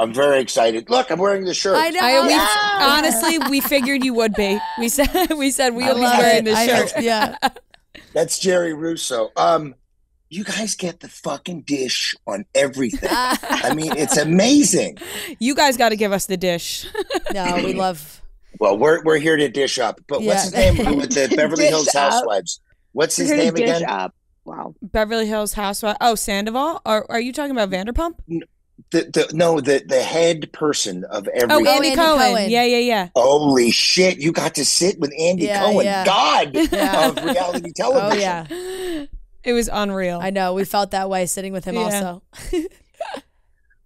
I'm very excited. Look, I'm wearing the shirt. I know. I we, Yeah. honestly, we figured you would be. We said we said we I would be love wearing it. this I- shirt. yeah. That's Jerry Russo. Um, you guys get the fucking dish on everything. I mean, it's amazing. You guys got to give us the dish. no, we love. Well, we're we're here to dish up. But what's his Yeah. name with the Beverly Dish Hills up. Housewives? What's his name dish again? up. Wow. Beverly Hills Housewife. Oh, Sandoval. Or are you talking about Vanderpump? The, the no, the the head person of Oh, every. Andy, Andy Cohen. Cohen. Yeah, yeah, yeah. Holy shit! You got to sit with Andy Yeah, Cohen, yeah. God Yeah. of reality television Oh yeah, It was unreal. I know. We felt that way sitting with him. Yeah. Also,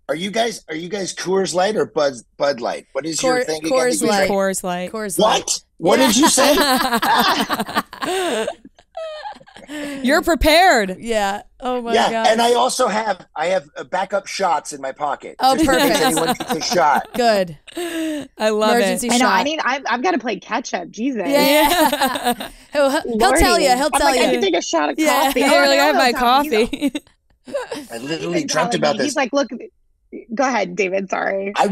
Are you guys are you guys Coors Light or Bud Bud Light? What is your thing Coors again? Light. Coors Light. Coors Light. What? What did you say? You're prepared. Yeah. Oh my yeah, god. and I also have I have uh, backup shots in my pocket. Oh, just perfect. anyone needs a shot. Good. I love Emergency I know. I need. I've, I've got to play catch up. Jesus. Yeah. he'll, he'll Lordy. tell you. He'll I'm tell like, I can take a shot of Yeah. coffee. You're Oh, like, I have my he'll tell me. coffee. I literally been dreamt about me. this. He's like, look. Go ahead, David. Sorry. I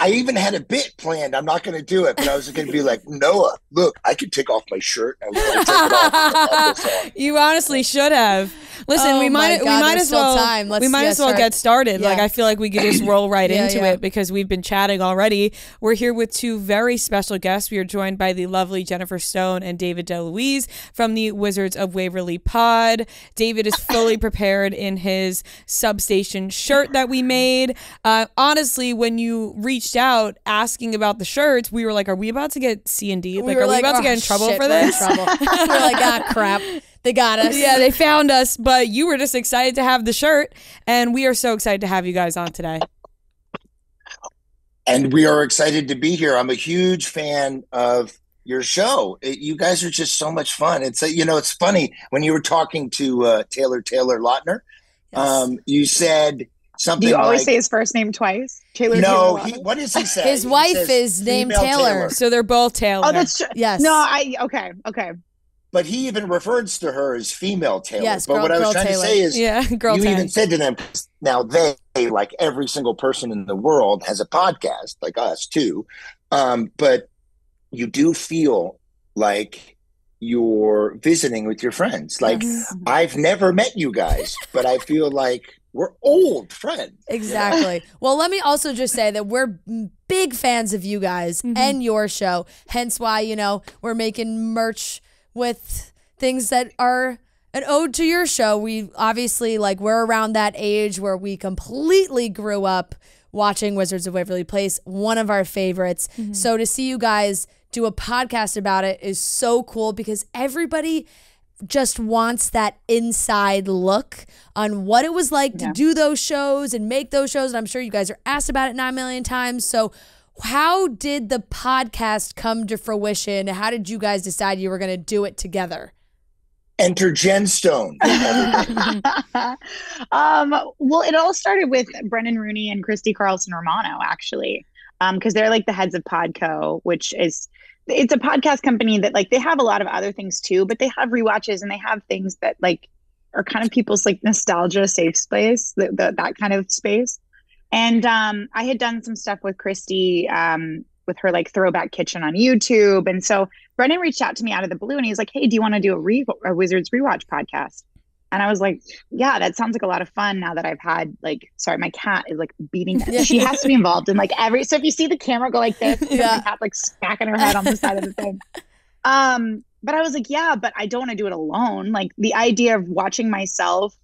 I even had a bit planned. I'm not going to do it, but I was going to be like, Noah, look, I can take off my shirt. I like, off and put this on. you honestly should have. Listen, Oh we might we might as well time. Let's we might yeah, as well start. get started. Like I feel like we could just roll right Yeah, into yeah. it because we've been chatting already. We're here with two very special guests. We are joined by the lovely Jennifer Stone and David DeLuise from the Wizards of Waverly Pod. David is fully prepared in his substation shirt that we made. Uh, honestly, when you reached out asking about the shirts, we were like, "Are we about to get C and D? Like, are we about "Oh, to get in trouble shit, for this?" trouble. we're like, ah, crap. They got us. yeah, they found us, but you were just excited to have the shirt, and we are so excited to have you guys on today. And we are excited to be here. I'm a huge fan of your show. It- you guys are just so much fun. It's, uh, you know, it's funny when you were talking to uh, Taylor Taylor Lautner, Yes. um, you said something Do you always like, say his first name twice? Taylor. no, Taylor he, what does he say? His He wife says is named female Taylor. So they're both Taylor. Oh, that's true. yes. No, I okay, okay. But he even refers to her as female Taylor. Yes, but girl- what I was trying Taylor. to say is, yeah, girl. you tag. even said to them, now they, like every single person in the world, has a podcast, like us too. Um, but you do feel like you're visiting with your friends. Like Yes. I've never met you guys, but I feel like we're old friends. you know? Exactly. Well, let me also just say that we're big fans of you guys Mhm. and your show. Hence why, you know, we're making merch with things that are an ode to your show. We obviously like we're around that age where we completely grew up watching Wizards of Waverly Place, one of our favorites. Mm-hmm. So to see you guys do a podcast about it is so cool because everybody just wants that inside look on what it was like to do those shows and make those shows. And I'm sure you guys are asked about it nine million times. So, how did the podcast come to fruition? How did you guys decide you were going to do it together? Enter Jen Stone. um, well, it all started with Brendan Rooney and Christy Carlson Romano, actually, because they're like the heads of Podco, which is it's a podcast company that like they have a lot of other things too, but they have rewatches and they have things that like are kind of people's like nostalgia safe space, the, the, that kind of space. And um, I had done some stuff with Christy um, with her like throwback kitchen on YouTube, and so Brendan reached out to me out of the blue and he's like, Hey, do you want to do a, re- a Wizards rewatch podcast? And I was like, Yeah, that sounds like a lot of fun now that I've had like sorry, my cat is like beating she has to be involved in like every so if you see the camera go like this, Yeah. the cat like smacking her head on the side of the thing. Um, but I was like, Yeah, but I don't want to do it alone. Like the idea of watching myself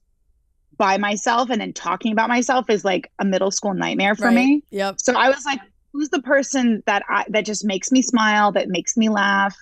by myself and then talking about myself is like a middle school nightmare for Right. me. Yep. So I was like, who's the person that I that just makes me smile, that makes me laugh,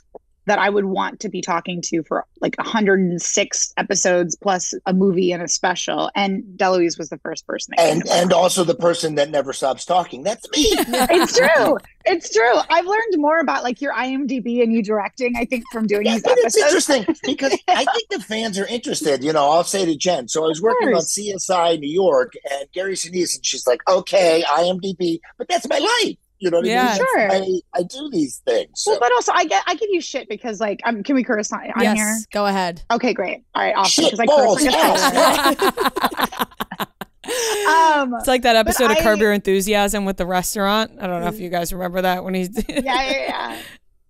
that I would want to be talking to for like 106 episodes plus a movie and a special? And DeLuise was the first person. And and also the person that never stops talking. That's me. it's true. It's true. I've learned more about like your IMDb and you directing. I think from doing Yeah, these but it's interesting because I think the fans are interested. You know, I'll say to Jen. So I was working on. CSI New York, and Gary Sinise, and she's like, "Okay, IMDb, but that's my life." You know what Yeah. I mean? Sure. I, I do these things. So. Well, but also I get I give you shit because like um, can we curse on, on yes. here? Go ahead. Okay, great. All right, awesome. Shit Because I balls, curse like yes. Um, It's like that episode of I- Curb Your Enthusiasm with the restaurant. I don't know if you guys remember that when he's yeah, yeah, yeah.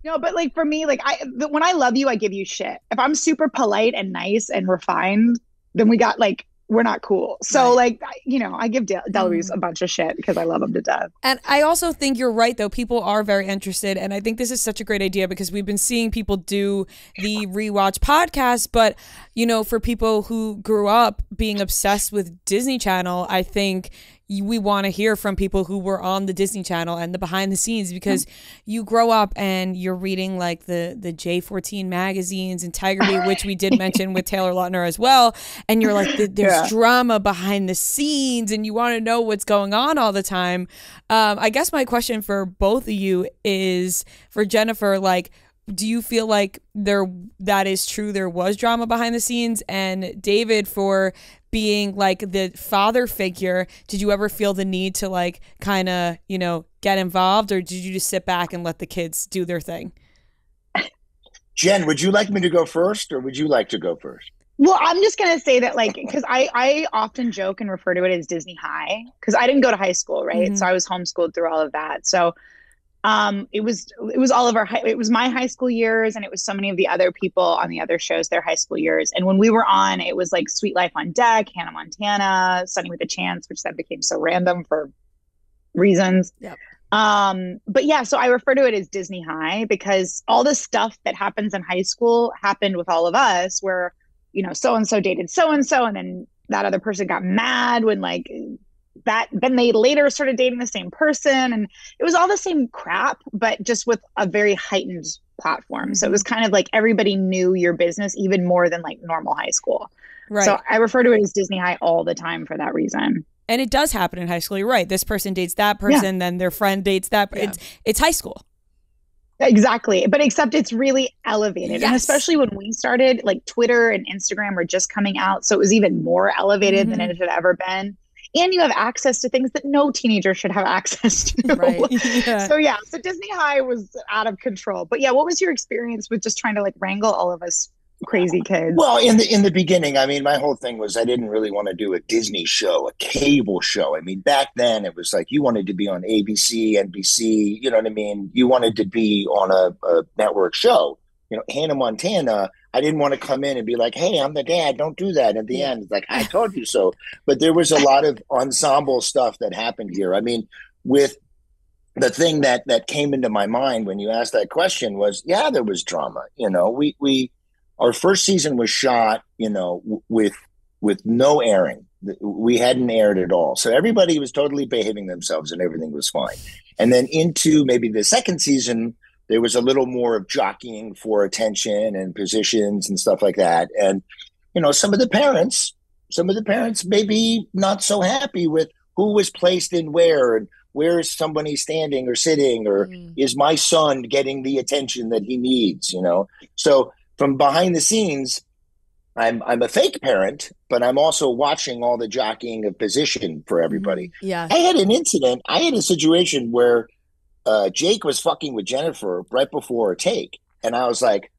No, but like for me, like I the, when I love you, I give you shit. If I'm super polite and nice and refined, then we got like we're not cool. So Right. like you know, I give Del- Delarose mm. a bunch of shit because I love him to death. And I also think you're right, though. People are very interested. And I think this is such a great idea because we've been seeing people do the rewatch podcast. But, you know, for people who grew up being obsessed with Disney Channel, I think we want to hear from people who were on the Disney Channel and the behind the scenes because you grow up and you're reading like the, the J14 magazines and Tiger Beat, which we did mention with Taylor Lautner as well. And you're like, there's Yeah. drama behind the scenes and you want to know what's going on all the time. Um, I guess my question for both of you is for Jennifer, like, do you feel like there that is true? There was drama behind the scenes, and David for being like the father figure. Did you ever feel the need to like kind of you know get involved, or did you just sit back and let the kids do their thing? Jen, would you like me to go first, or would you like to go first? Well, I'm just gonna say that like because I I often joke and refer to it as Disney High because I didn't go to high school, right? Mhm. So I was homeschooled through all of that. So um it was it was all of our high, it was my high school years and it was so many of the other people on the other shows their high school years and when we were on it was like sweet life on deck hannah montana sunny with a chance which then became so random for reasons Yep. um but yeah so i refer to it as disney high because all the stuff that happens in high school happened with all of us where you know so and so dated so and so and then that other person got mad when like that then they later started dating the same person and it was all the same crap but just with a very heightened platform so it was kind of like everybody knew your business even more than like normal high school Right. so i refer to it as disney high all the time for that reason and it does happen in high school. You're right. This person dates that person, then their friend dates that. Yeah. It's it's high school. Exactly. But except it's really elevated. And especially when we started, like Twitter and Instagram were just coming out. So it was even more elevated than Mhm. it had ever been. And you have access to things that no teenager should have access to. Right. yeah. So yeah, so Disney High was out of control. But yeah, what was your experience with just trying to like wrangle all of us crazy kids? Well, in the in the beginning, I mean, my whole thing was I didn't really want to do a Disney show, a cable show. I mean, back then it was like you wanted to be on ABC, NBC. You know what I mean? You wanted to be on a, a network show. You know, Hannah Montana. I didn't want to come in and be like, "Hey, I'm the dad. Don't do that." At the end, it's like I told you so. But there was a lot of ensemble stuff that happened here. I mean, with the thing that that came into my mind when you asked that question was, yeah, there was drama. You know, we we our first season was shot, you know, w- with with no airing. We hadn't aired at all, so everybody was totally behaving themselves, and everything was fine. And then into maybe the second season, there was a little more of jockeying for attention and positions and stuff like that. And you know, some of the parents, some of the parents, maybe not so happy with who was placed in where and where is somebody standing or sitting or Mm. is my son getting the attention that he needs you know so from behind the scenes i'm i'm a fake parent but i'm also watching all the jockeying of position for everybody Yeah. i had an incident i had a situation where uh, jake was fucking with jennifer right before a take and i was like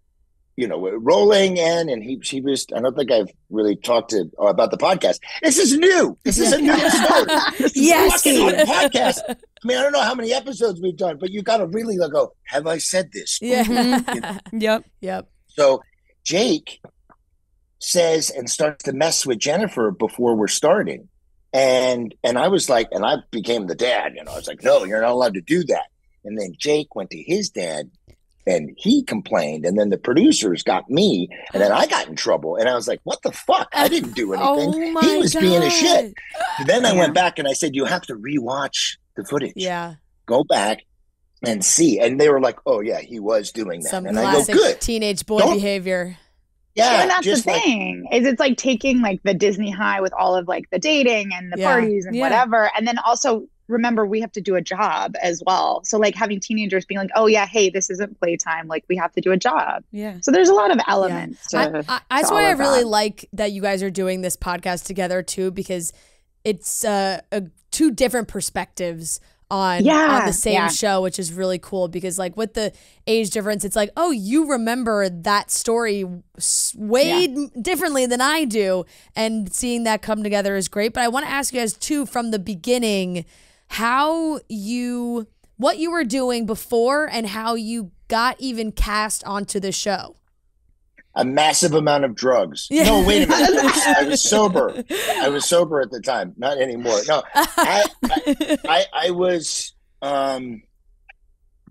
you know rolling in and he she was i don't think i've really talked to uh, about the podcast this is new this is a new story this is Yes. fucking on podcast I mean, I don't know how many episodes we've done, but you got to really like, go, have I said this? Yeah. Yep. yep. So Jake says and starts to mess with Jennifer before we're starting. And and I was like, and I became the dad, you know, I was like, no, you're not allowed to do that. And then Jake went to his dad and he complained. And then the producers got me, and then I got in trouble. And I was like, what the fuck? I didn't do oh anything. Oh my he was being a shit. God. Then I Yeah. went back and I said, you have to rewatch the footage. Yeah. go back and see. And they were like, oh, yeah, he was doing that. Some and I go, classic good. teenage boy Don't- behavior. Yeah. and that's the just like- thing is it's like taking like the disney high with all of like the dating and the Yeah. parties and Yeah. whatever and then also remember we have to do a job as well so like having teenagers being like oh yeah hey this isn't playtime like we have to do a job Yeah. so there's a lot of elements I, to, I, that's to why I really that. like that you guys are doing this podcast together too, because it's uh, a, two different perspectives on Yeah, on the same yeah. show, which is really cool because like with the age difference, it's like oh you remember that story way m- differently than I do, and seeing that come together is great. But I want to ask you guys too from the beginning how you what you were doing before and how you got even cast onto the show. A massive amount of drugs. Yeah. No, wait a minute. I was, I was sober. I was sober at the time, not anymore. No, I, I, I, I was, um,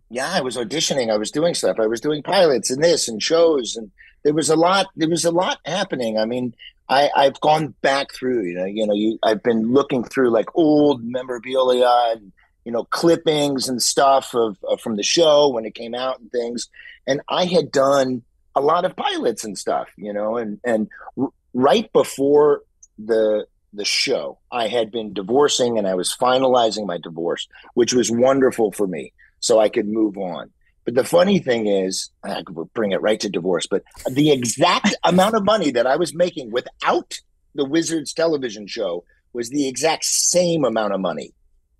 yeah, I was auditioning. I was doing stuff. I was doing pilots and this and shows, and there was a lot. There was a lot happening. I mean, I, I've gone back through. You know, you know, you. I've been looking through like old memorabilia and you know clippings and stuff of, of from the show when it came out and things. And I had done a lot of pilots and stuff. You know, and and right before the the show, I had been divorcing and I was finalizing my divorce, which was wonderful for me, so I could move on. But the funny thing is, I could bring it right to divorce, but the exact amount of money that I was making without the Wizards television show was the exact same amount of money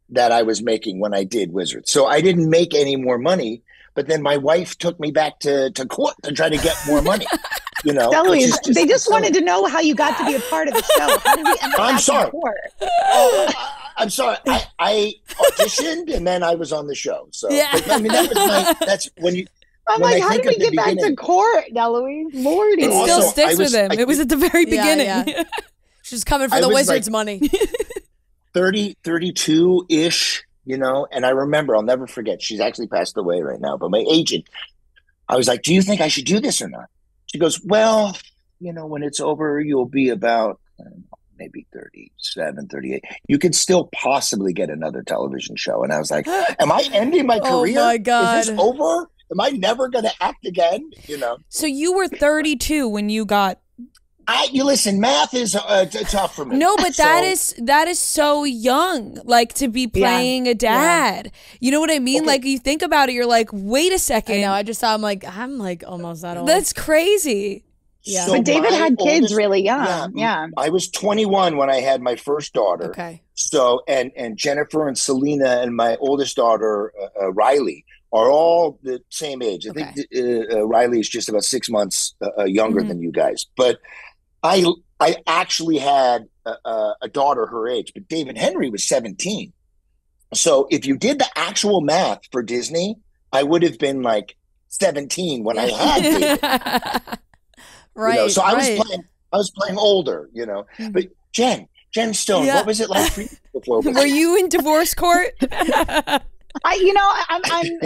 that I was making when I did Wizards. So I didn't make any more money, but then my wife took me back to, to court to try to get more money. You know, which Deluise, is they just silly. wanted to know how you got to be a part of the show. How did we end up I'm sorry. Oh, I- I'm sorry. I, I auditioned and then I was on the show. So Yeah. but, I mean, that was my. That's when you. I'm When like, I how did we get back to court, Deluise? Lordy. It still also, sticks was- with him. I- it was at the very beginning. yeah. She's coming for I the Wizards like- money. 30, 32 ish, you know. And I remember, I'll never forget. She's actually passed away right now. But my agent, I was like, "Do you think I should do this or not?" She goes, "Well, you know, when it's over, you'll be about." Know, Maybe 37, 38. You could still possibly get another television show. And I was like, Am I ending my career? Oh career? my God. Is this over? Am I never going to act again? You know, so you were 32 when you got I, you listen, math is uh, t- tough for me. No, but that So- is that is so young, like to be playing a dad. You know what I mean? Okay. Like you think about it, you're like, wait a second, know. I just thought I'm like I'm like almost that old. that's crazy. Yeah. So but David my had kids really young. yeah, Yeah. I was 21 when I had my first daughter. okay. So, and and Jennifer and Selena and my oldest daughter uh, uh, Riley are all the same age. I Okay. think uh, uh, Riley is just about six months uh, uh, younger Mhm. than you guys. But I I actually had a, a, daughter her age, but David Henry was 17. So if you did the actual math for Disney, I would have been like 17 when I had David. Right. You know, so I was playing. I was playing older, you know. Mhm. But Jen, Jen Stone, Yeah. what was it like for you before? Were you in divorce court? I, you know, I'm, I'm,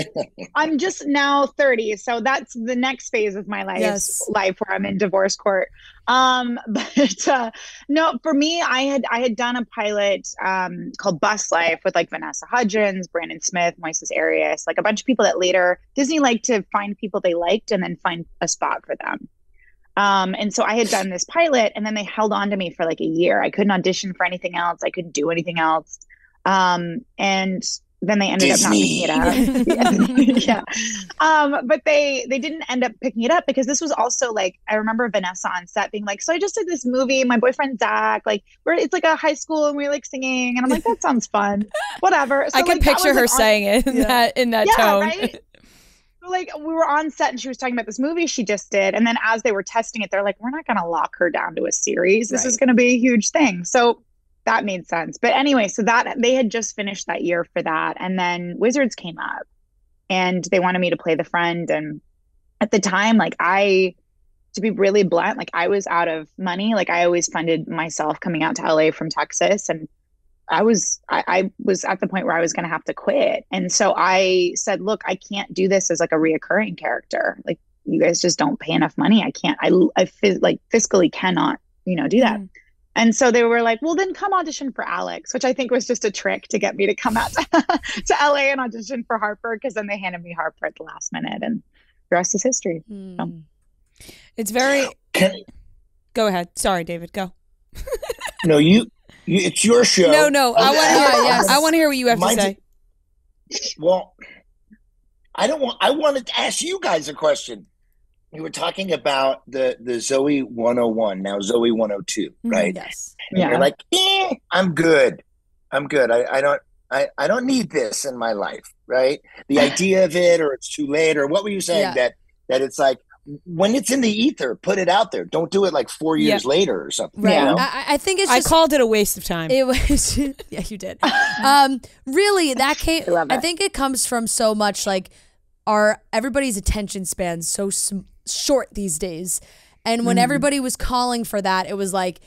I'm just now 30, so that's the next phase of my life. Yes. Life where I'm in divorce court. Um, but uh, no, for me, I had, I had done a pilot um, called Bus Life with like Vanessa Hudgens, Brandon Smith, Moises Arias, like a bunch of people that later Disney liked to find people they liked and then find a spot for them. Um, and so I had done this pilot, and then they held on to me for like a year. I couldn't audition for anything else. I couldn't do anything else. Um, and then they ended Disney. up not picking it up. yeah. Um, but they they didn't end up picking it up because this was also like I remember Vanessa on set being like, so I just did this movie. My boyfriend Zach, like we're it's like a high school and we're like singing, and I'm like that sounds fun, whatever. So, I can like, picture was, her like, on- saying it in Yeah. that in that yeah, tone. right. So, like we were on set and she was talking about this movie she just did, and then as they were testing it, they're like, "We're not going to lock her down to a series. This is going to be a huge thing." So that made sense. But anyway, so that they had just finished that year for that, and then Wizards came up, and they wanted me to play the friend, and at the time, like I. To be really blunt, like I was out of money. Like I always funded myself coming out to LA from Texas, and I was I, I was at the point where I was going to have to quit, and so I said, "Look, I can't do this as like a reoccurring character. Like you guys just don't pay enough money. I can't. I I like fiscally cannot, you know, do that." Mhm. And so they were like, "Well, then come audition for Alex," which I think was just a trick to get me to come out to, to LA and audition for Harper, because then they handed me Harper at the last minute, and the rest is history. Hmm. It's very. Go ahead. Sorry, David. Go. no, you, you. It's your show. No, no. I want to hear. yes. I want to hear what you have to Mine's- say. Well, I don't want. I wanted to ask you guys a question. You were talking about the the Zoey 101, now Zoey 102, Mhm. right? Yes. And You're like, eh, I'm good. I'm good. I, I don't. I, I don't need this in my life, right? The idea of it, or it's too late, or what were you saying Yeah. that that it's like when it's in the ether, put it out there. Don't do it like four years later or something. Right. You know? I, I think it's I called it a waste of time. It was yeah, you did. Um, really, that came. I love I think it comes from so much like our everybody's attention span's so sm- short these days, and when mm-hmm. everybody was calling for that, it was like.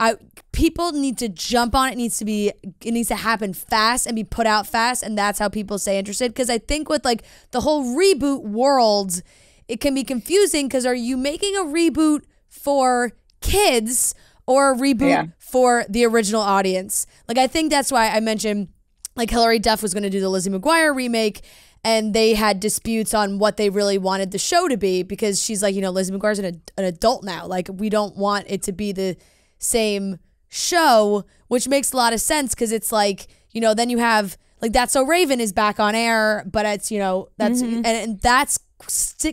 I people need to jump on it. it needs to be it needs to happen fast and be put out fast and that's how people stay interested because I think with like the whole reboot world it can be confusing because are you making a reboot for kids or a reboot Yeah. for the original audience like I think that's why I mentioned like Hilary Duff was going to do the Lizzie McGuire remake and they had disputes on what they really wanted the show to be because she's like you know Lizzie McGuire's an, an adult now like we don't want it to be the same show, which makes a lot of sense because it's like, you know, then you have like That's So Raven is back on air, but it's, you know, that's, mm-hmm. and, and that's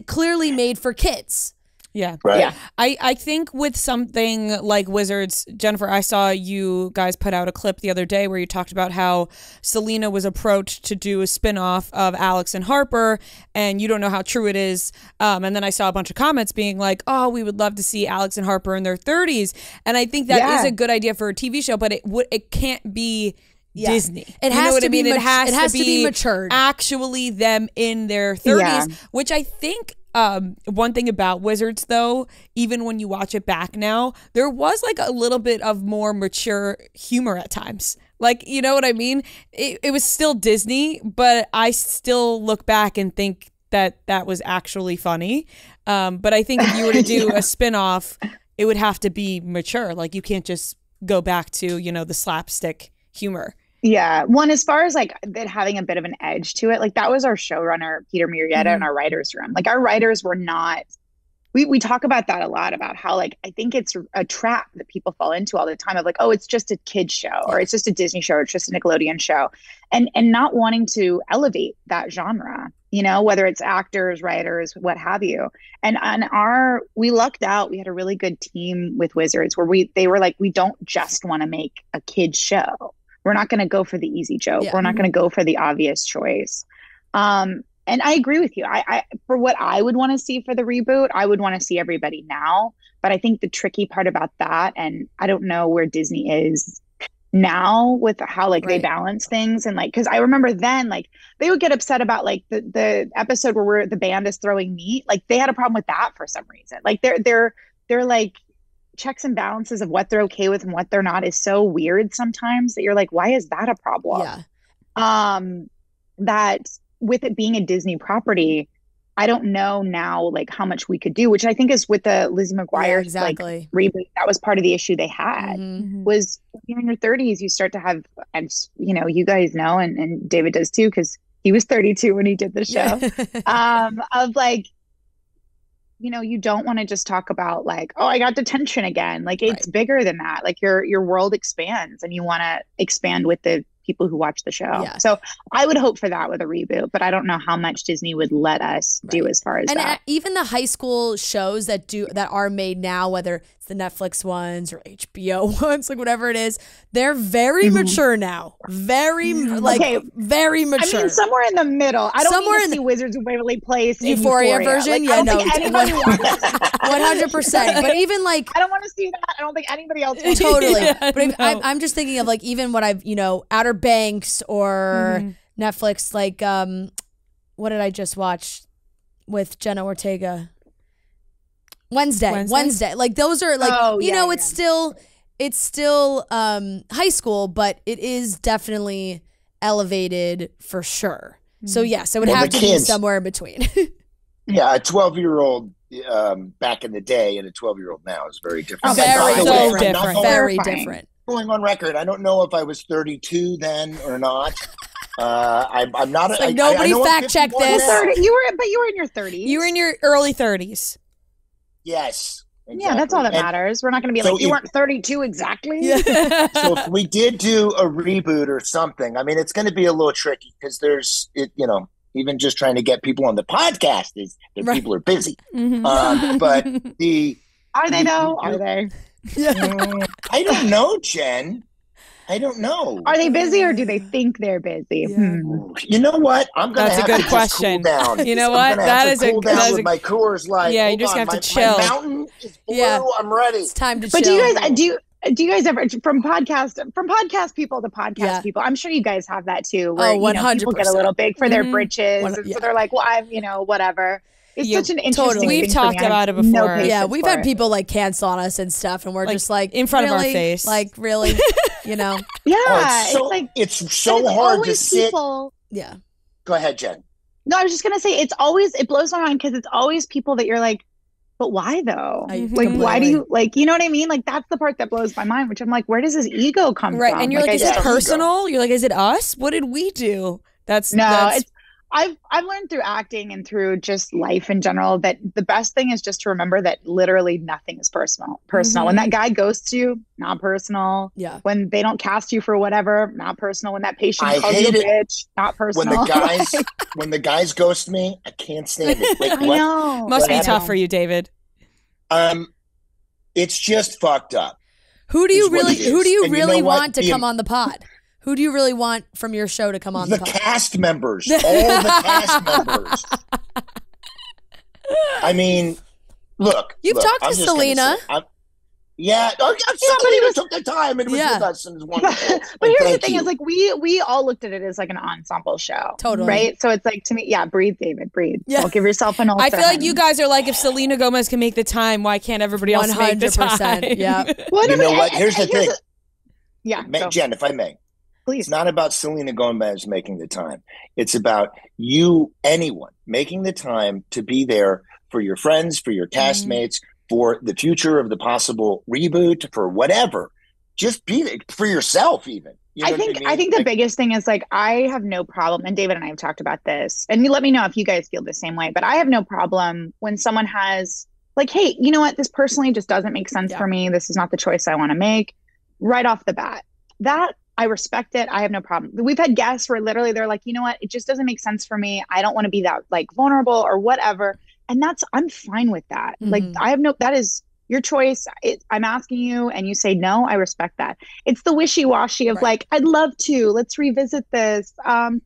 clearly made for kids. Yeah. Right. Yeah. I, I think with something like Wizards, Jennifer, I saw you guys put out a clip the other day where you talked about how Selena was approached to do a spin-off of Alex and Harper, and you don't know how true it is. Um, and then I saw a bunch of comments being like, oh, we would love to see Alex and Harper in their 30s. And I think that is Yeah. a good idea for a TV show, but it would it can't be Yeah. Disney. It has what to I mean? be it has, it has to, to be be matured. actually them in their 30s, Yeah. which I think um, one thing about Wizards, though, even when you watch it back now, there was like a little bit of more mature humor at times. Like, you know what I mean? It, it was still Disney, but I still look back and think that that was actually funny. Um, but I think if you were to do a spin off, it would have to be mature. Like, you can't just go back to, you know, the slapstick humor. Yeah. One, as far as like that having a bit of an edge to it, like that was our showrunner, Peter Murrieta, in mm-hmm. our writer's room. Like our writers were not, we, we talk about that a lot about how like I think it's a trap that people fall into all the time of like, oh, it's just a kid's show or it's just a Disney show or it's just a Nickelodeon show. And and not wanting to elevate that genre, you know, whether it's actors, writers, what have you. And on our we lucked out. We had a really good team with Wizards where we they were like, we don't just want to make a kid's show we're not going to go for the easy joke. Yeah. We're not going to go for the obvious choice. Um, and I agree with you. I, I for what I would want to see for the reboot, I would want to see everybody now. But I think the tricky part about that, and I don't know where Disney is now with how like they balance things and like because I remember then like they would get upset about like the the episode where we're, the band is throwing meat. Like they had a problem with that for some reason. Like they're they're they're like checks and balances of what they're okay with and what they're not is so weird sometimes that you're like, why is that a problem? Yeah. Um, that with it being a Disney property, I don't know now like how much we could do, which I think is with the Lizzie Yeah, McGuire like reboot. That was part of the issue they had. Mhm. Was when you're in your 30s, you start to have, and you know, you guys know, and, and David does too, because he was 32 when he did the show Yeah. um of like you know you don't want to just talk about like oh i got detention again. Like it's bigger than that. Like your your world expands and you want to expand with the people who watch the show. Yeah. so i would hope for that with a reboot but i don't know how much disney would let us do as far as and uh, that. even the high school shows that do that are made now, whether the Netflix ones or HBO ones, like whatever it is, they're very Mhm. mature now. Very like Okay. very I mean, somewhere in the middle. I don't Somewhere need in to see Wizards of Waverly Place. Euphoria Euphoria version? Like, Yeah, I don't no, think it's anybody one- wants that. One hundred percent. But even like I don't want to see that. I don't think anybody else wants totally. Yeah, but if, I'm. I'm just thinking of like even what I've you know Outer Banks or Mhm. Netflix. Like um, what did I just watch with Jenna Ortega? Wednesday. Wednesday? Wednesday. Like those are like Oh, you yeah, know it's still it's still um high school, but it is definitely elevated for sure. So yes, it would Well, have the to be somewhere in between. Yeah, a 12 year old um, back in the day and a 12 year old now is very different. Oh, very so way, different. going- Very different. going on record. I don't know if I was 32 then or not. Uh, I, I'm not. It's I- like, I- I nobody know I'm fact check this. 30, you were, but you were in your 30s. You were in your early 30s. Yes. Yeah, that's all that. And matters. We're not going to be so like, you if- weren't 32 exactly. Yeah. So if we did do a reboot or something, I mean, it's going to be a little tricky because there's, it, you know, even just trying to get people on the podcast is that Right. people are busy. Mhm. Um, but the Are they You- though? Are they? Yeah. I don't know, Jen. I don't know. Are they busy or do they think they're busy? Yeah. Hmm. You know what? I'm gonna That's a have good to just question. cool down. You know I'm what? gonna That is to a- cool down that is with a- my Coors Light. Yeah, you just on, have to my- chill. My mountain is blue. Yeah. I'm ready. It's time to chill. But do you guys do you do you guys ever from podcast from podcast people to podcast Yeah. people? I'm sure you guys have that too. Where, Oh, you know, people get a little big for their Mhm. britches, One- yeah. so they're like, "Well, I'm you know whatever." It's You- such an interesting. totally. We've thing for talked me. About it before. patience yeah, we've had it. people like cancel on us and stuff, and we're Like, just like in front of our face. Like really, you know? Yeah, Oh, it's so, it's like it's so it's hard to sit. People, Yeah, Go ahead, Jen. no, I was just gonna say it's always it blows my mind because it's always people that you're like, but why though? I Mhm. like, why do you like? You know what I mean? Like that's the part that blows my mind. Which I'm like, where does his ego come Right. from? And you're like, I is just- it There you personal? You're like, is it us? What did we do? That's No, that's it's I've I've learned through acting and through just life in general that the best thing is just to remember that literally nothing is personal. Personal. When Mhm. that guy ghosts you, not personal. yeah. When they don't cast you for whatever, not personal. When that patient I calls you a hate it bitch, not personal. When personal. the guys when the guys ghost me, I can't stand it. Wait, I what? know. must be What tough for you, David. Um, it's just fucked up. Who do you really who do you And you really know want to The- come on the pod? Who do you really want from your show to come on the, the pod? cast members, all the cast members. I mean, look. You've look, talked I'm to Selena. say- yeah, oh, Somebody Selena was- took the time and was Yeah. with us and was wonderful. but And here's the thing: you. is like we we all looked at it as like an ensemble show, Totally. right? So it's like to me, yeah, breathe, David, breathe. Yeah. Don't give yourself an ulcer. I feel like you guys are like, if Selena Gomez can make the time, why can't everybody else make the 100%, time? yeah. Well, You know what? Here's the and- thing. a- yeah, Ma- Jen, if I may, please. It's not about Selena Gomez making the time. It's about you, anyone, making the time to be there for your friends, for your mm-hmm. castmates, for the future of the possible reboot, for whatever. Just be there for yourself, even. You I know what think I, mean? think the Like, biggest thing is like I have no problem, and David and I have talked about this, and you let me know if you guys feel the same way. But I have no problem when someone has like, hey, you know what? This personally just doesn't make sense Yeah. for me. This is not the choice I want to make. Right off the bat, that I respect it. I have no problem. We've had guests where literally they're like, you know what? It just doesn't make sense for me. I don't want to be that like vulnerable or whatever. And that's I'm fine with that. Like Mhm. I have no. That is your choice. It, I'm asking you, and you say no. I respect that it's the wishy-washy of Right. like i'd love to let's revisit this um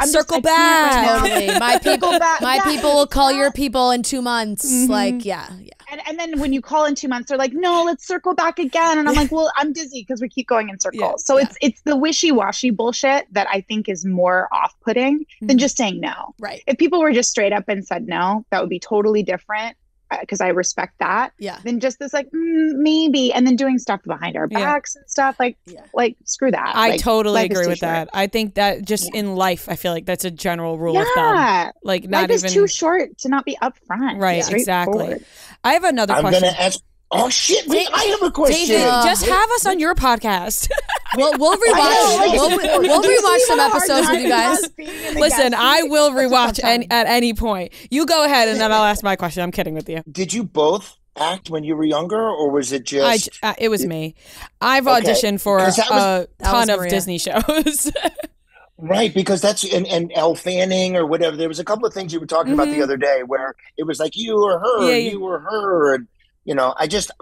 I'm Circle I can't right. Totally. My people back. my Yeah, people will call not- your people in two months. Mhm. Like, yeah, yeah. and, and then when you call in two months they're like no let's circle back again and i'm like well i'm dizzy because we keep going in circles Yeah, so yeah. it's it's the wishy-washy bullshit that i think is more off-putting than Mhm. just saying no Right. if people were just straight up and said no that would be totally different because i respect that Yeah. than just this like mm, maybe and then doing stuff behind our Yeah. backs and stuff like Yeah. like screw that I Like, totally agree with short. that. I think that just Yeah. in life, I feel like that's a general rule of thumb. Like not life is even too short to not be upfront. Right, exactly. Straightforward. I have another I'm question. going to ask. Oh, shit. Wait, I have a question. David, Uh, just have us on your podcast. We'll we'll rewatch know, like, we'll, we'll rewatch some episodes with you guys. was being in the Listen, I will That's what rewatch telling any, at any point. You go ahead, and then I'll ask my question. I'm kidding with you. Did you both act when you were younger, or was it just. I j uh, it was me. I've Okay, auditioned for a 'cause that was- That ton of Disney shows. Right, because that's and, and Elle Fanning or whatever. There was a couple of things you were talking about Mhm. the other day where it was like you or her, Yeah, yeah. you or her, and you know, I just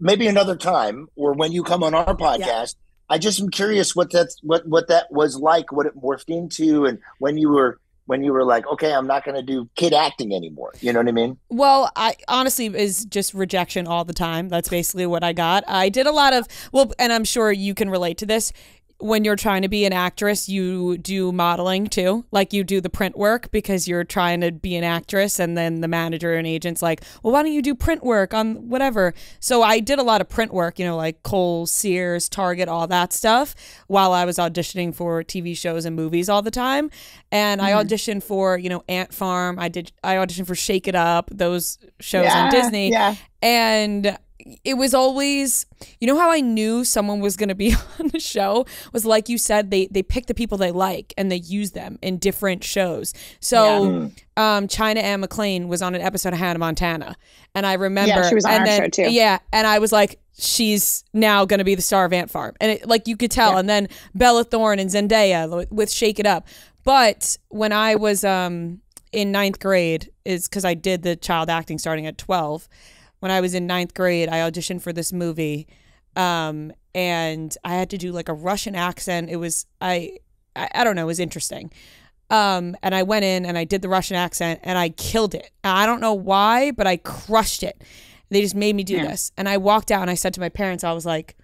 maybe another time or when you come on our podcast, I just am curious what that's what what that was like, what it morphed into, and when you were when you were like, okay, I'm not going to do kid acting anymore. You know what I mean? Well, I honestly is just rejection all the time. That's basically what I got. I did a lot of well, and I'm sure you can relate to this. When you're trying to be an actress, you do modeling too. Like you do the print work because you're trying to be an actress, and then the manager and agent's like, "Well, why don't you do print work on whatever?" So I did a lot of print work, you know, like Kohl's, Sears, Target, all that stuff, while I was auditioning for TV shows and movies all the time. And I mm-hmm. auditioned for, you know, Ant Farm. I did. I auditioned for Shake It Up. Those shows on Disney Yeah. and it was always you know how i knew someone was going to be on the show? Was like you said they they pick the people they like and they use them in different shows. So um china anne mcclain was on an episode of hannah montana. And i remember yeah, she was on and our then, show, too. yeah and i was like she's now going to be the star of ant farm. And it, like you could tell. And then bella thorne and zendaya with- with shake it up. But when i was um in ninth grade is because i did the child acting starting at 12 when I was in ninth grade, I auditioned for this movie. Um, and I had to do like a Russian accent. It was I I, I don't know, it was interesting. Um, and I went in and I did the Russian accent and I killed it. I don't know why, but I crushed it. They just made me do Yeah. this. And I walked out and I said to my parents, I was like,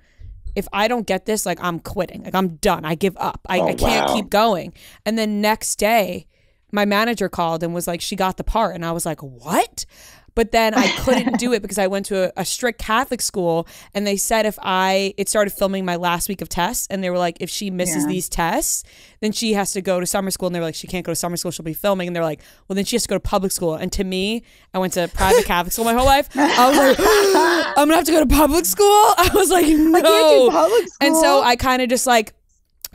if I don't get this, like I'm quitting. Like I'm done. I give up. I, Oh, I can't wow. keep going. And then next day, my manager called and was like, she got the part. And I was like, what? But then I couldn't do it because I went to a, a strict Catholic school and they said if I, it started filming my last week of tests and they were like, if she misses Yeah. these tests, then she has to go to summer school. And they were like, she can't go to summer school. She'll be filming. And they're like, well, then she has to go to public school. And to me, I went to private Catholic school my whole life. I was like, I'm going to have to go to public school. I was like, no. I can't do public school. And so I kind of just like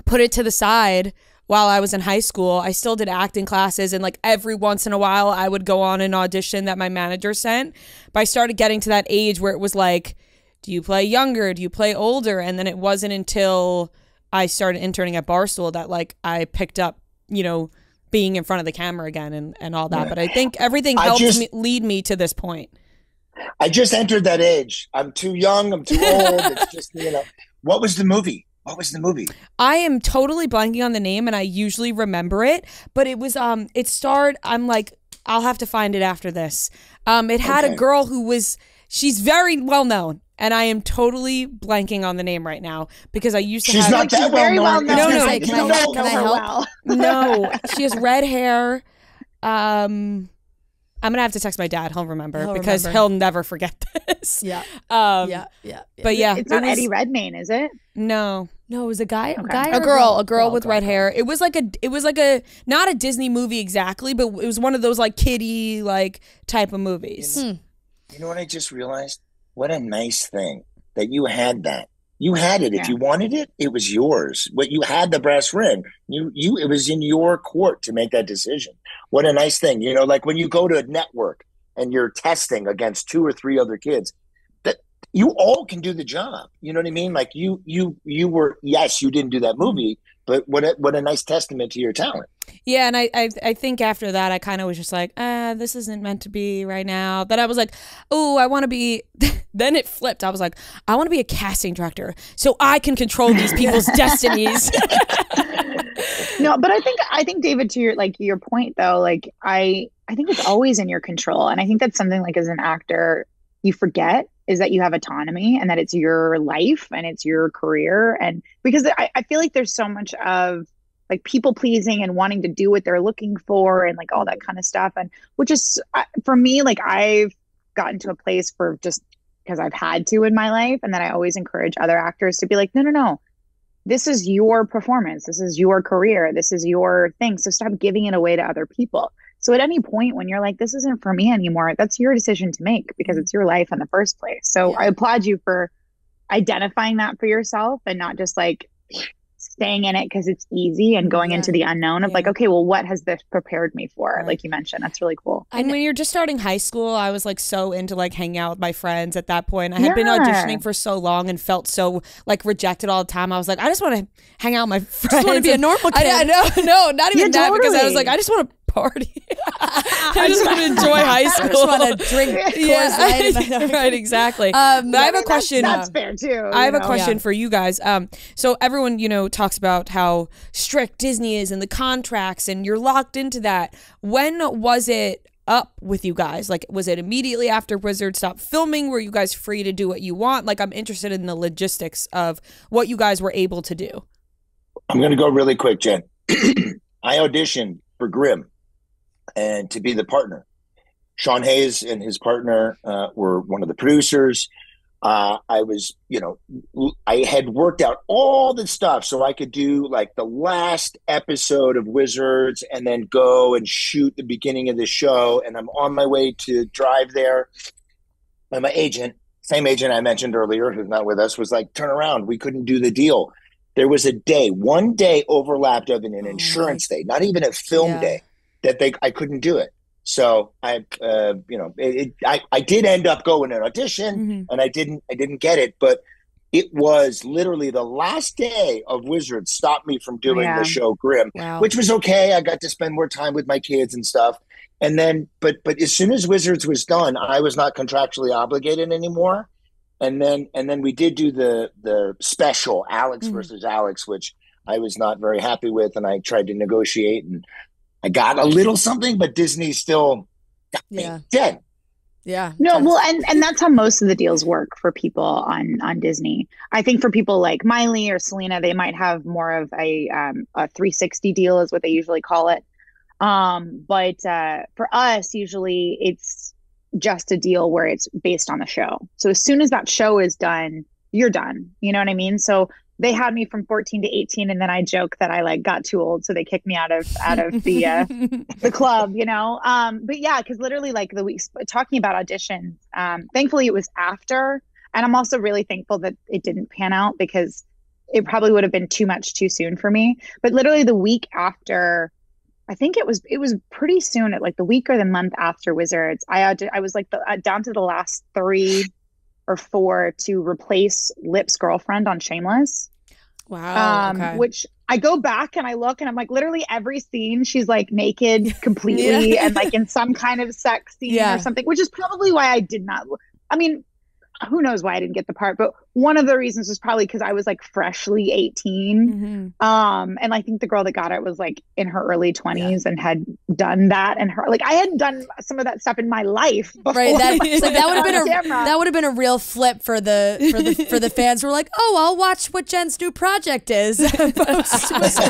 put it to the side while I was in high school. I still did acting classes and like every once in a while I would go on an audition that my manager sent. But I started getting to that age where it was like, do you play younger? Do you play older? And then it wasn't until I started interning at Barstool that like I picked up, you know, being in front of the camera again and, and all that. But I think everything helped just- me lead me to this point. I just entered that age. I'm too young. I'm too old. It's just you know. What was the movie? What was the movie? I am totally blanking on the name and I usually remember it, but it was um it starred I'm like I'll have to find it after this. Um it had a girl who was she's very well known and I am totally blanking on the name right now because I used to She's have not Like, she's that very well well known. known. No, no, I can I help? Can I help? well. No, she has red hair. Um I'm gonna have to text my dad. He'll remember He'll because remember. he'll never forget this. Yeah, Um, yeah, yeah. yeah. But yeah, It's it not was- Eddie Redmayne, is it? No, No, it was a guy. A Okay. guy. a girl, a girl Girl, with girl, red girl. hair. It was like a, it was like a, not a Disney movie exactly, but it was one of those like kiddie like type of movies. Hmm. You know what I just realized? What a nice thing that you had that. You had it. If you wanted it, it was yours. What you had the brass ring. You you it was in your court to make that decision. What a nice thing. You know, like when you go to a network and you're testing against two or three other kids, that you all can do the job. You know what I mean? Like you you you were yes, you didn't do that movie, but what a, what a nice testament to your talent. Yeah, and I, I, I think after that, I kind of was just like, ah, this isn't meant to be right now. Then I was like, oh, I want to be. then it flipped. I was like, I want to be a casting director so I can control these people's destinies. no but i think i think david to your like your point though like i i think it's always in your control and i think that's something like as an actor you forget is that you have autonomy and that it's your life and it's your career and because i, I feel like there's so much of like people pleasing and wanting to do what they're looking for and like all that kind of stuff and which is for me like i've gotten to a place for just because i've had to in my life and then i always encourage other actors to be like no no no this is your performance. This is your career. This is your thing. So stop giving it away to other people. So at any point when you're like this isn't for me anymore that's your decision to make because mm-hmm. it's your life in the first place. So Yeah. i applaud you for identifying that for yourself and not just like staying in it because it's easy and going Yeah. into the unknown of like okay well what has this prepared me for Right. like you mentioned that's really cool and when you're just starting high school, I was like so into like hanging out with my friends at that point. I had been auditioning for so long and felt so like rejected all the time. I was like, I just want to hang out with my friends. Just want to be a normal kid. I know, no, not even Yeah, that because I was like, I just want to party. I just want to enjoy high school. I school. just want to drink Coors yeah, Light. right, exactly. Um, But I have a mean, that's- question. that's, fair too I have you a question Yeah. for you guys. Um, so everyone, you know, talks about how strict Disney is and the contracts, and you're locked into that. When was it up with you guys? Like, was it immediately after Wizard stopped filming? Were you guys free to do what you want? Like, I'm interested in the logistics of what you guys were able to do. I'm going to go really quick, Jen. I auditioned for Grimm and to be the partner. Sean Hayes and his partner uh, were one of the producers. Uh, I was, you know, I had worked out all the stuff so I could do like the last episode of Wizards and then go and shoot the beginning of the show. And I'm on my way to drive there. And my agent, same agent I mentioned earlier, who's not with us, was like, turn around. We couldn't do the deal. There was a day, one day overlapped of an, an Oh, insurance day, not even a film Yeah. day, that they I couldn't do it. So I, uh, you know, it, it, I I did end up going an audition, Mhm. and I didn't I didn't get it, but it was literally the last day of Wizards stopped me from doing Yeah. the show Grimm, Wow. which was okay. I got to spend more time with my kids and stuff. And then, but but as soon as Wizards was done, I was not contractually obligated anymore. and then and then we did do the the special Alex Mhm. versus Alex, which I was not very happy with, and I tried to negotiate, and I got a little something, but Disney still got me Yeah. dead. Yeah. No, That's- well, and and that's how most of the deals work for people on on Disney. I think for people like Miley or Selena, they might have more of a um, a 360 deal, is what they usually call it. Um, but uh, for us, usually it's just a deal where it's based on the show. So as soon as that show is done, you're done. You know what I mean? So they had me from 14 to 18, and then I joke that I like got too old, so they kicked me out of out of the uh, the club, you know. Um, but yeah, because literally, like the weeks talking about auditions. Um, thankfully, it was after, and I'm also really thankful that it didn't pan out because it probably would have been too much too soon for me. But literally, the week after, I think it was it was pretty soon, at like the week or the month after Wizards. I audi- I was like the, uh, down to the last three or four to replace Lip's girlfriend on Shameless wow. um, okay. which I go back and I look and I'm like, literally every scene she's like naked completely Yeah. and like in some kind of sex scene Yeah. or something, which is probably why I did not. I mean, who knows why I didn't get the part, but one of the reasons was probably because I was like freshly 18. Mhm. Um, and I think the girl that got it was like in her early 20s and had done that. And her, like, I had done some of that stuff in my life. Right, before that, that would have been a camera. that would have been a real flip for the for the for the fans. We're like, oh, I'll watch what Jen's new project is.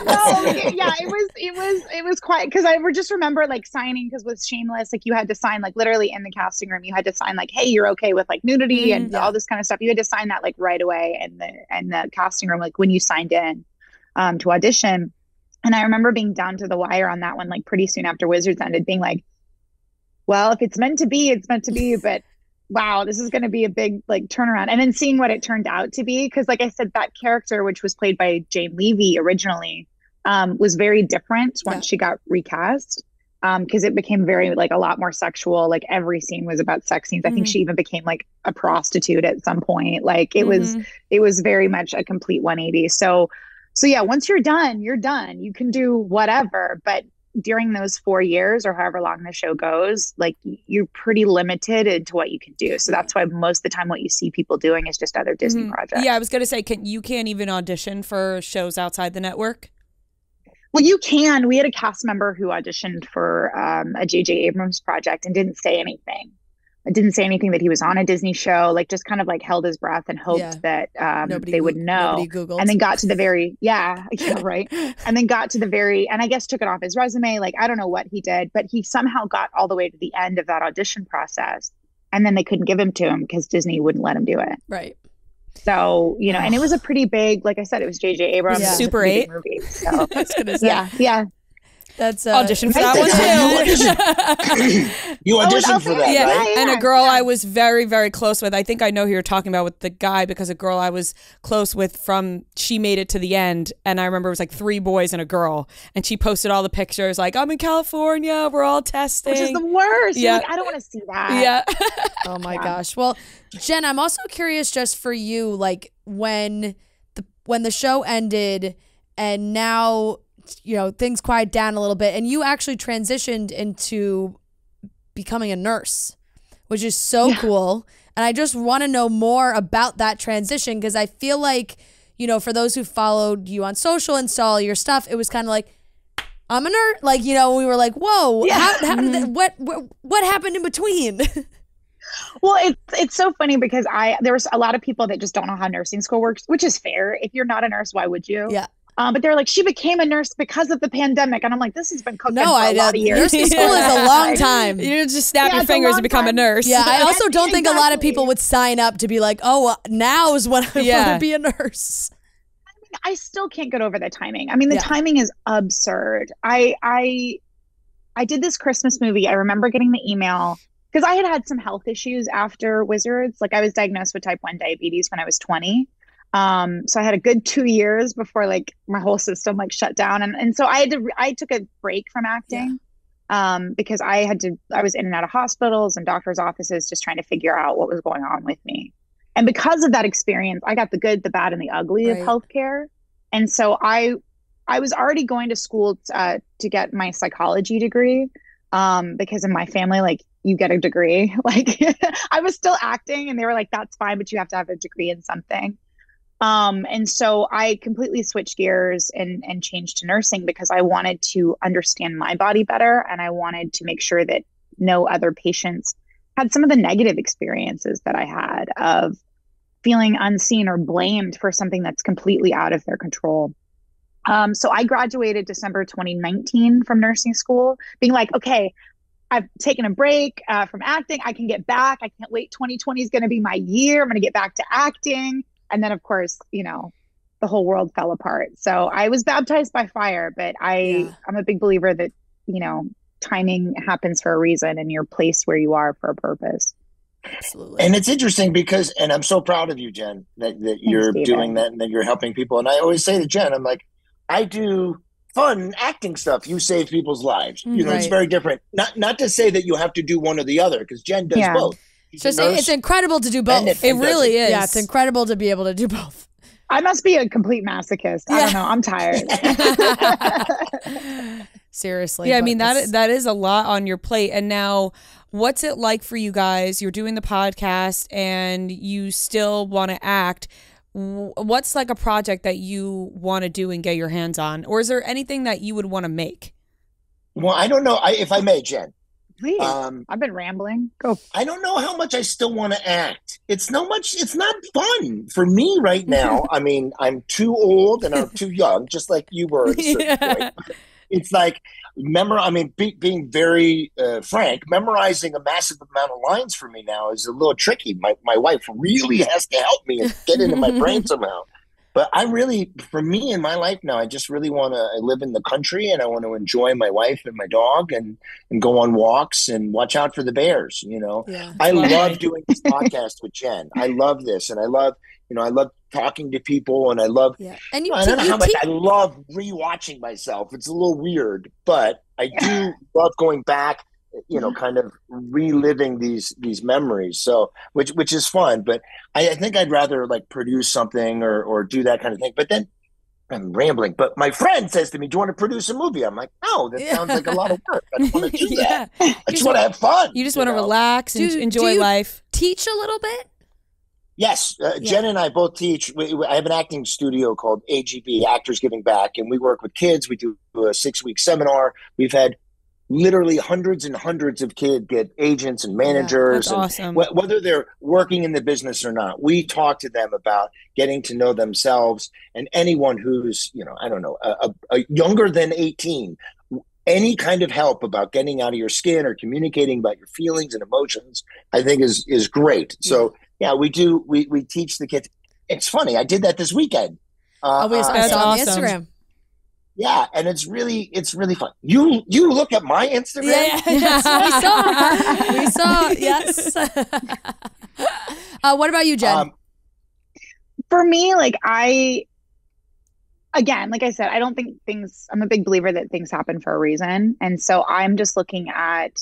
No, yeah, it was it was it was quite because I just remember like signing because with Shameless, like you had to sign like literally in the casting room, you had to sign like, hey, you're okay with like nudity and yeah. all this kind of stuff. You had to sign that like right away in the in the casting room, like when you signed in um to audition. And I remember being down to the wire on that one, like pretty soon after Wizards ended, being like, well, if it's meant to be, it's meant to be, but wow, this is going to be a big like turnaround. And then seeing what it turned out to be, because like I said, that character, which was played by Jane Levy originally, um, was very different once she got recast. Um, because it became very like a lot more sexual. Like every scene was about sex scenes. I think Mhm. she even became like a prostitute at some point. Like it was Mhm. it was very much a complete 180 so so yeah once you're done you're done you can do whatever but during those four years or however long the show goes like you're pretty limited into what you can do so that's why most of the time what you see people doing is just other disney Mhm. projects Yeah, I was gonna say, can you can't even audition for shows outside the network? Well you can. We had a cast member who auditioned for um, a jj abrams project and didn't say anything. Didn't say anything that he was on a disney show like just kind of like held his breath and hoped Yeah. that um, Nobody they would know. and then got to the very yeah, yeah right. And then got to the very and i guess took it off his resume like i don't know what he did but he somehow got all the way to the end of that audition process and then they couldn't give him to him because disney wouldn't let him do it. Right. So you know and it was a pretty big like i said it was jj abrams Yeah. it was a Super 8? movie so I was gonna say yeah yeah that's uh, audition for that one too. You auditioned okay. for that, yeah, right? and a girl yeah. I was very, very close with. I think I know who you're talking about with the guy because a girl I was close with from she made it to the end, and I remember it was like three boys and a girl, and she posted all the pictures like I'm in California, we're all testing. which is the worst Yeah. like, i don't want to see that yeah, Oh my Yeah. gosh. Well, Jen, I'm also curious just for you, like when the when the show ended and now you know things quiet down a little bit and you actually transitioned into becoming a nurse, which is so Yeah. cool. And I just want to know more about that transition because I feel like, you know, for those who followed you on social and saw all your stuff, it was kind of like I'm a nerd. Like, you know, we were like, whoa, Yeah. how, how mm-hmm. did that, what, what, what happened in between? Well, it's it's so funny because I there was a lot of people that just don't know how nursing school works, which is fair. If you're not a nurse, why would you? Yeah. Um, but they're like, she became a nurse because of the pandemic, and I'm like, this has been cooking No, for I a lot of years. nursing school is a long time. you just snap Yeah, your fingers and become a nurse. Yeah, I also don't think a lot of people would sign up to be like, "Oh, now is when I Yeah. want to be a nurse." I still can't get over the timing. I mean, the Yeah. timing is absurd. I I I did this Christmas movie. I remember getting the email because I had had some health issues after Wizards. Like I was diagnosed with type 1 diabetes when I was 20. Um, so I had a good two years before like my whole system like shut down. And and so I had to I took a break from acting. Um, because I had to I was in and out of hospitals and doctors' offices just trying to figure out what was going on with me. And because of that experience, I got the good, the bad, and the ugly Right. of healthcare. And so I I was already going to school uh, to get my psychology degree um, because in my family, like you get a degree. Like I was still acting and they were like, that's fine, but you have to have a degree in something. Um, and so I completely switched gears and and changed to nursing because I wanted to understand my body better and I wanted to make sure that no other patients had some of the negative experiences that I had of feeling unseen or blamed for something that's completely out of their control. Um, so I graduated December 2019 from nursing school, being like, okay, I've taken a break uh, from acting. I can get back. I can't wait. 2020 is going to be my year. I'm going to get back to acting. And then, of course, you know, the whole world fell apart. So I was baptized by fire, but I yeah. I'm a big believer that you know timing happens for a reason, and you're placed where you are for a purpose. Absolutely. And it's interesting because, and I'm so proud of you, Jen, that, that Thanks, you're David. doing that and that you're helping people. And I always say to Jen, I'm like, I do fun acting stuff. You save people's lives. You know, right. it's very different. Not not to say that you have to do one or the other, because Jen does yeah. both. So it's incredible to do both. It, it really is. Yeah, it's incredible to be able to do both. I must be a complete masochist. Yeah. I don't know. I'm tired. Seriously. Yeah, I mean that that is a lot on your plate. And now what's it like for you guys? You're doing the podcast and you still want to act what's like a project that you want to do and get your hands on or is there anything that you would want to make well i don't know I, if i may jen please um, i've been rambling go i don't know how much i still want to act it's no much it's not fun for me right now i mean i'm too old and i'm too young just like you were at a certain yeah. point it's like memor I mean, be, being very uh, frank, memorizing a massive amount of lines for me now is a little tricky. My my wife really has to help me and get into my brain somehow. But I really, for me in my life now, I just really want to. I live in the country and I want to enjoy my wife and my dog and and go on walks and watch out for the bears. You know, yeah, I love doing this podcast with Jen. I love this, and I love you know, I love talking to people and I love, yeah. and you, I don't know how much I love rewatching myself. It's a little weird, but I do love going back, you know, kind of reliving these, these memories. So, which, which is fun, but I, I think I'd rather like produce something or, or do that kind of thing. But then I'm rambling, but my friend says to me, "Do you want to produce a movie?" I'm like, "No, that yeah. sounds like a lot of work. I don't want to do yeah. that. I just want to have fun. You just want to relax and do, enjoy life. Teach a little bit. Yes, uh, yeah. Jen and I both teach. We, we, I have an acting studio called AGB, Actors Giving Back, and we work with kids. We do a six week seminar. We've had literally hundreds and hundreds of kids get agents and managers. Yeah, awesome. wh- whether they're working in the business or not, we talk to them about getting to know themselves and anyone who's, you know, I don't know, a, a, a younger than 18 any kind of help about getting out of your skin or communicating about your feelings and emotions, I think is is great. So yeah, we do. We we teach the kids. It's funny. I did that this weekend. Uh, oh, we saw uh, on Instagram. Yeah, and it's really it's really fun. You you look at my Instagram. Yeah, yes, we saw. We saw. Yes. uh, what about you, Jen? Um, For me, like I, again, like I said, I don't think things. I'm a big believer that things happen for a reason, and so I'm just looking at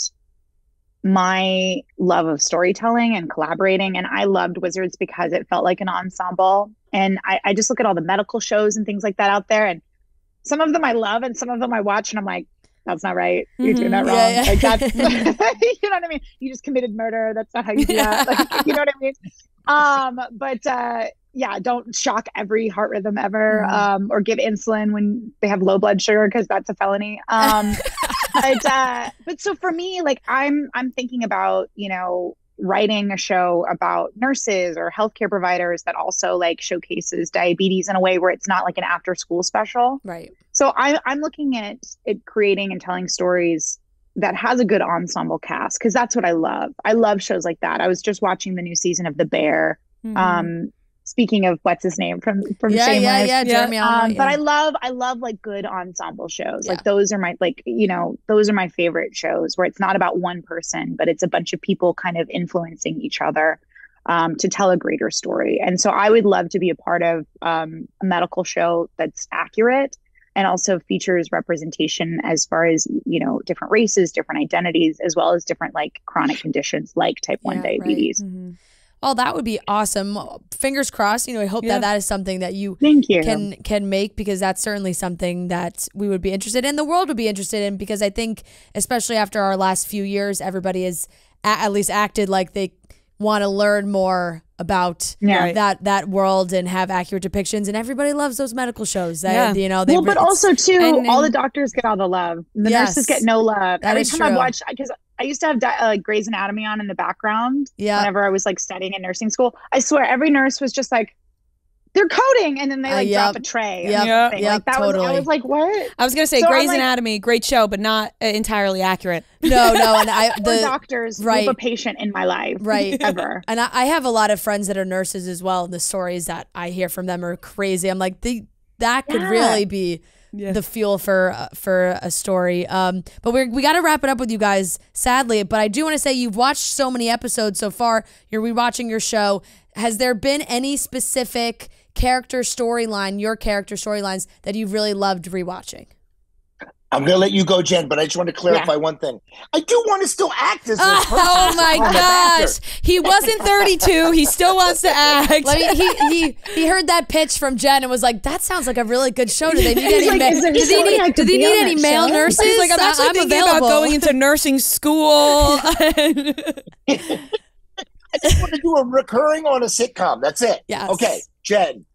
my love of storytelling and collaborating. And I loved Wizards because it felt like an ensemble. And I, I, just look at all the medical shows and things like that out there. And some of them I love and some of them I watch and I'm like, that's not right. You're mm-hmm. doing that mm-hmm. wrong. Yeah, yeah. Like that's you know what I mean? You just committed murder. That's not how you do that. Like, you know what I mean? Um, but uh yeah, don't shock every heart rhythm ever, mm-hmm. um, or give insulin when they have low blood sugar because that's a felony. Um, but uh, but so for me, like I'm I'm thinking about you know writing a show about nurses or healthcare providers that also like showcases diabetes in a way where it's not like an after school special. Right. So I, I'm looking at it creating and telling stories that has a good ensemble cast because that's what I love. I love shows like that. I was just watching the new season of The Bear. Mm-hmm. Um, speaking of what's his name from from yeah, Shameless. Yeah, yeah, Jeremy um, yeah. But I love I love like good ensemble shows. Yeah. Like those are my like you know those are my favorite shows where it's not about one person, but it's a bunch of people kind of influencing each other. Um, to tell a greater story. And so I would love to be a part of um, a medical show that's accurate and also features representation as far as, you know, different races, different identities, as well as different like chronic conditions like type 1 diabetes. Right. Mm-hmm. Oh, that would be awesome. Fingers crossed. You know, I hope yeah. that that is something that you, Thank you can can make because that's certainly something that we would be interested in. The world would be interested in because I think, especially after our last few years, everybody is at least acted like they want to learn more about Yeah. That that world and have accurate depictions. And everybody loves those medical shows. That, Yeah. you know, they well, but also too, and- all the doctors get all the love. The Yes. nurses get no love. That Every is time I watch, because I used to have di- uh, like Grey's Anatomy on in the background yeah. whenever I was like studying in nursing school. I swear, every nurse was just like, "They're coding," and then they Uh, like yep. drop a tray. Yeah. something. Yep, like that was. I was like, "What?" I was gonna say So Grey's like- Anatomy, great show, but not uh, entirely accurate. No, no, and I The doctors right. a patient in my life, Right. Ever. and I, I have a lot of friends that are nurses as well. And the stories that I hear from them are crazy. I'm like, the, that could Yeah. really be The fuel for uh, for a story. Um, but we we got to wrap it up with you guys, sadly. But I do want to say you've watched so many episodes so far. You're rewatching your show. Has there been any specific character storyline, your character storylines that you've really loved rewatching? I'm gonna let you go, Jen, but I just want to clarify one thing. I do want to still act as a oh person. Oh my I'm an actor. gosh, he wasn't 32. He still wants to act. Like he he he heard that pitch from Jen and was like, "That sounds like a really good show." Do they need any? like, ma- do they need, do they need any male show? nurses? He's like, I'm I- actually thinking available. about going into nursing school. I just want to do a recurring on a sitcom. That's it. Yes. Okay, Jen.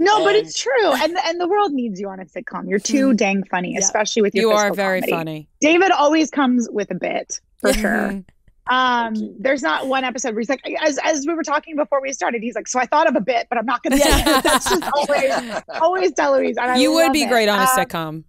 No, but it's true, and and the world needs you on a sitcom. You're too dang funny, Yeah. especially with your. you are very comedy. funny. David always comes with a bit for sure. Mhm. Um, there's not one episode where he's like, as as we were talking before we started, he's like, so I thought of a bit, but I'm not going to. That's just always always DeLuise. And I You would be it. great on a Um, sitcom.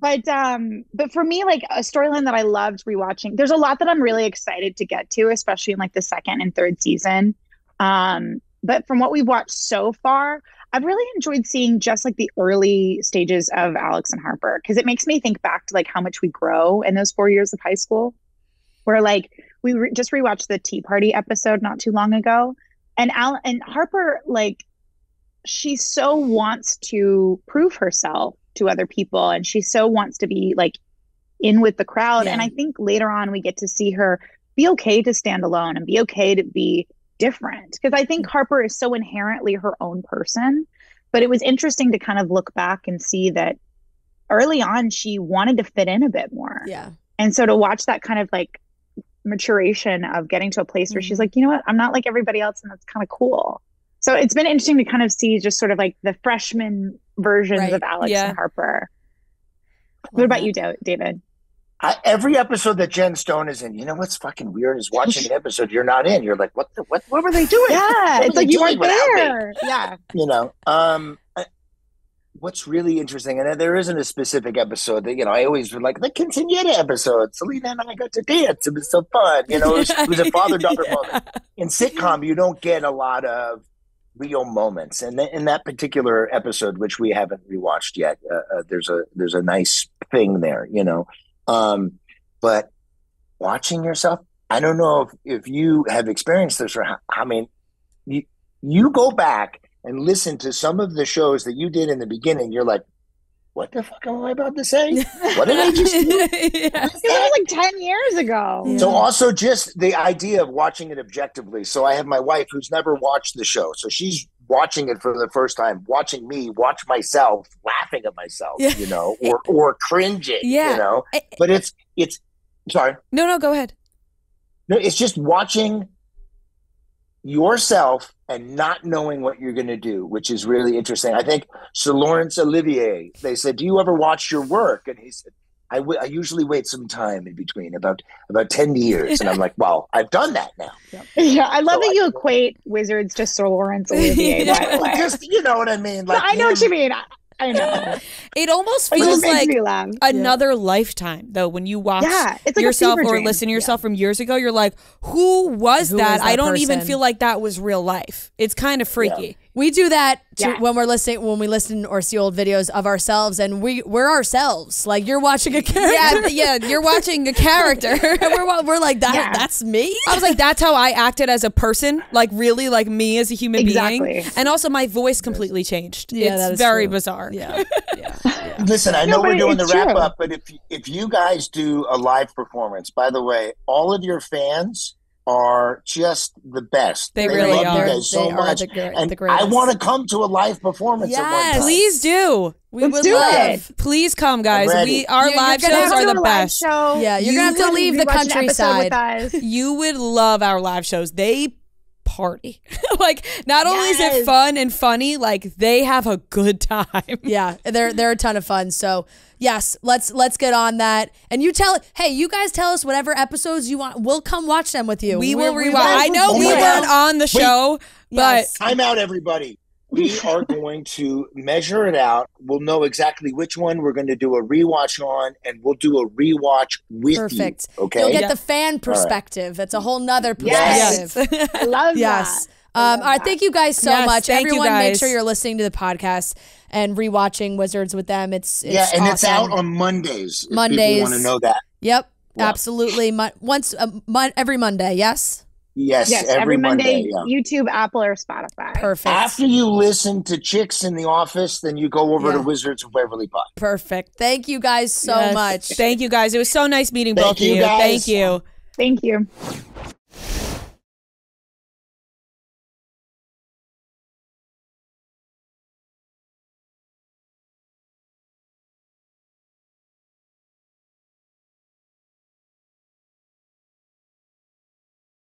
but um but for me like a storyline that i loved rewatching there's a lot that i'm really excited to get to especially in like the second and third season um but from what we've watched so far i've really enjoyed seeing just like the early stages of alex and harper because it makes me think back to like how much we grow in those four years of high school where like we re- just rewatched the tea party episode not too long ago and al and harper like she so wants to prove herself to other people and she so wants to be like in with the crowd Yeah. and i think later on we get to see her be okay to stand alone and be okay to be different because i think harper is so inherently her own person but it was interesting to kind of look back and see that early on she wanted to fit in a bit more Yeah. and so to watch that kind of like maturation of getting to a place where she's Mhm. like, you know what, I'm not like everybody else, and that's kind of cool. So it's been interesting to kind of see just sort of like the freshman versions Right. of Alex Yeah. and Harper. What about that. you, David? I, every episode that Jen Stone is in, you know what's fucking weird is watching an episode you're not in. You're like, what? The, what? What were they doing? Yeah, it's like you weren't there. Yeah, You know. Um. I- What's really interesting, and there isn't a specific episode that you know. I always like the quinceanera episode. Selena and I got to dance. It was so fun. You know, it was, it was a father daughter Yeah. moment. In sitcom, you don't get a lot of real moments, and th- in that particular episode, which we haven't rewatched yet, uh, uh, there's a there's a nice thing there. You know, um, but watching yourself, I don't know if if you have experienced this or how, I mean, you you go back and listen to some of the shows that you did in the beginning, you're like, what the fuck am I about to say? What did I just do? Yeah. it was like ten years ago. Yeah. So also just the idea of watching it objectively. So I have my wife who's never watched the show. So she's watching it for the first time, watching me watch myself, laughing at myself, Yeah. you know, or or cringing, Yeah. you know. But it's it's sorry. No, no, go ahead. No, it's just watching yourself and not knowing what you're going to do, which is really interesting. I think Sir Laurence Olivier, they said, "Do you ever watch your work?" And he said, "I, w- I usually wait some time in between, about about ten years." And I'm like, "Well, I've done that now." Yeah, I love So that I- you equate wizards to Sir Laurence Olivier. Yeah. By Just you know what I mean? But I know what you mean. I, I know. It almost feels just like me laugh. another lifetime though when you watch Yeah, like yourself or dream. listen to yourself from years ago you're like who was Who that is that i don't even feel like that was real life it's kind of freaky We do that to, Yeah. when we're listening, when we listen or see old videos of ourselves, and we we're ourselves. Like you're watching a character. yeah yeah you're watching a character and we're we're like that. Yeah. That's me. I was like, that's how I acted as a person, like really, like me as a human being. Exactly. And also, my voice completely changed. Yeah, that it's is very true. bizarre. yeah, yeah, yeah. Listen, I No, know we're doing the it's wrap true. up, but if if you guys do a live performance, by the way, all of your fans are just the best. They really love are. you guys so They are much. the gr- and the I want to come to a live performance at one Yes. time. Please do. We Let's would do love. it. Please come, guys. We our You're- you're live shows are the do a live best. Show. Yeah, you're You gonna have to leave the Rewatch an episode with countryside. You would love our live shows. They party. like not only is it fun and funny, like they have a good time. Yeah, they're they're a ton of fun. So yes, let's let's get on that. And you tell, hey, you guys tell us whatever episodes you want. We'll come watch them with you. We We're- will we rewatch. I know Oh we weren't on the show, but Yes. Time out, everybody. We are going to measure it out. We'll know exactly which one we're going to do a rewatch on, and we'll do a rewatch with Perfect. you. Okay. You'll get Yeah. the fan perspective. That's a whole nother Yes. perspective. but I love Yes. that. I Um, all right. Thank you guys so Yes, much. thank you, Everyone, make sure you're listening to the podcast and rewatching Wizards with them. It's, it's yeah, and it's out on Mondays. if Mondays. Want to know that. Yep. Yeah. Absolutely. Mon- once a mon- every Monday. Yes. Yes, Yes, every, Monday. yeah. YouTube, Apple, or Spotify. Perfect. After you listen to Chicks in the Office, then you go over Yeah. to Wizards of Waverly Pod. Perfect. Thank you guys so Yes. much. Thank you guys. It was so nice meeting Thank both you, of you. guys. Thank you. Thank you.